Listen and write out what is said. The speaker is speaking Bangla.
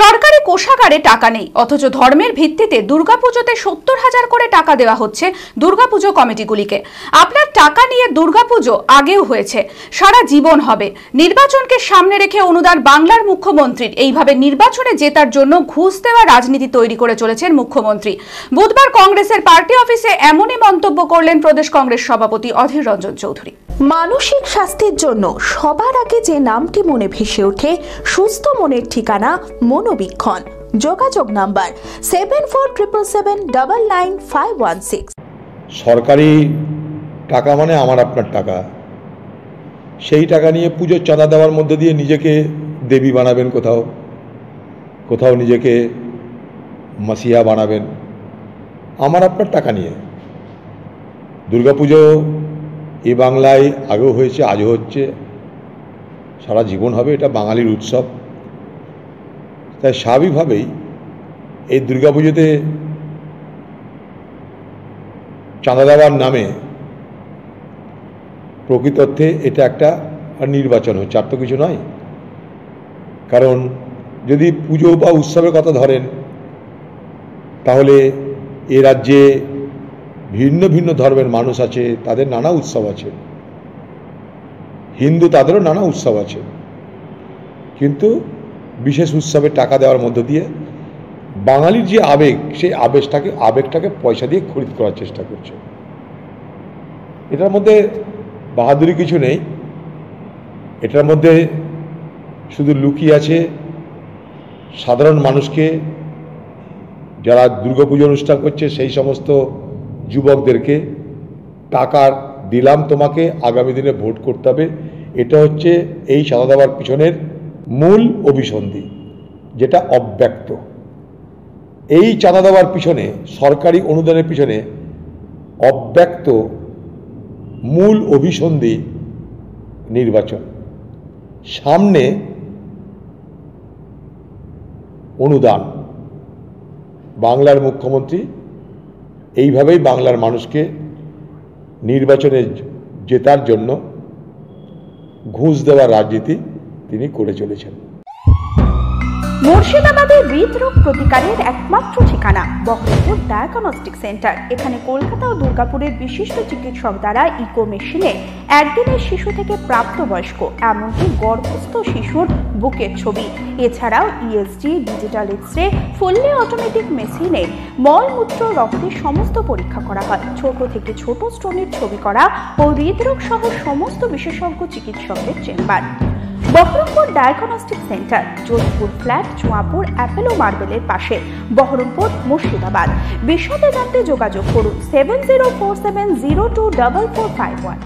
সরকারি কোষাগারে টাকা নেই, অথচ ধর্মের ভিত্তিতে দুর্গাপুজোতে সত্তর হাজার করে টাকা দেওয়া হচ্ছে দুর্গাপুজো কমিটিগুলিকে। আপনার টাকা নিয়ে দুর্গাপুজো আগেও হয়েছে, সারা জীবন হবে। নির্বাচনকে সামনে রেখে অনুদান বাংলার মুখ্যমন্ত্রীর, এইভাবে নির্বাচনে জেতার জন্য ঘুষ দেওয়া রাজনীতি তৈরি করে চলেছেন মুখ্যমন্ত্রী। বুধবার কংগ্রেসের পার্টি অফিসে এমনই মন্তব্য করলেন প্রদেশ কংগ্রেস সভাপতি অধীর রঞ্জন চৌধুরী। মানসিক স্বাস্থ্যের জন্য সবার আগে যে নামটি মনে ভেসে ওঠে, সুস্থ মনের ঠিকানা মনোবীক্ষণ। যোগাযোগ number seven four triple seven double nine five one six সরকারি টাকা মানে আমার আপনার টাকা। সেই টাকা নিয়ে পুজোর চাঁদা দেওয়ার মধ্যে দিয়ে নিজেকে দেবী বানাবেন কোথাও। কোথাও নিজেকে মাসিয়া বানাবেন। আমার আপনার টাকা নিয়ে। দুর্গাপুজো এ বাংলায় আগেও হয়েছে, আজও হচ্ছে। সারা জীবন হবে এটা বাঙালির উৎসব। তাই স্বাভাবিকভাবেই এই দুর্গাপুজোতে চাঁদা দেওয়ার নামে প্রকৃতর্থে এটা একটা নির্বাচন হচ্ছে, আর তো কিছু নয়। কারণ যদি পুজো বা উৎসবের কথা ধরেন, তাহলে এ রাজ্যে ভিন্ন ভিন্ন ধর্মের মানুষ আছে, তাদের নানা উৎসব আছে। হিন্দু তাদেরও নানা উৎসব আছে। কিন্তু বিশেষ উৎসবে টাকা দেওয়ার মধ্য দিয়ে বাঙালির যে আবেগ, সেই আবেগটাকে আবেগটাকে পয়সা দিয়ে খরিদ করার চেষ্টা করছে। এটার মধ্যে বাহাদুরি কিছু নেই। এটার মধ্যে শুধু লুকিয়ে আছে সাধারণ মানুষকে, যারা দুর্গাপুজো অনুষ্ঠান করছে, সেই সমস্ত যুবকদেরকে টাকা দিলাম তোমাকে, আগামী দিনে ভোট করতে হবে। এটা হচ্ছে এই সাদা দেওয়ার পিছনের মূল অভিসন্ধি, যেটা অব্যক্ত। এই চাঁদা দেওয়ার পিছনে, সরকারি অনুদানের পিছনে অব্যক্ত মূল অভিসন্ধি নির্বাচন। সামনে অনুদান, বাংলার মুখ্যমন্ত্রী এইভাবেই বাংলার মানুষকে নির্বাচনে জেতার জন্য ঘুষ দেওয়ার রাজনীতি তিনি করে চলেছেন। মুর্শিদাবাদে হৃদরোগ প্রতিকারের একমাত্র ঠিকানা, বহরমপুর ডায়াগনস্টিক সেন্টার এখানে কলকাতা ও দুর্গাপুরের বিশিষ্ট চিকিৎসক দ্বারা ইকো মেশিনে একদিনের শিশু থেকে প্রাপ্তবয়স্ক, এমনকি গর্ভস্থ শিশুর বুকের ছবি। এছাড়াও ESG digital X ray fully automatic মেশিনে মলমূত্র, রক্তের সমস্ত পরীক্ষা করা হয়। ছোট থেকে ছোট স্টোনের ছবি করা ও হৃদরোগ সহ সমস্ত বিশেষজ্ঞ চিকিৎসকদের chamber. Berhampore diagnostic centre, Jodhpur flat, Chuapur Apollo মার্বেলের পাশে, বহরমপুর মুর্শিদাবাদ। বিশদে জানতে যোগাযোগ করুন seven zero four seven zero two double four five one.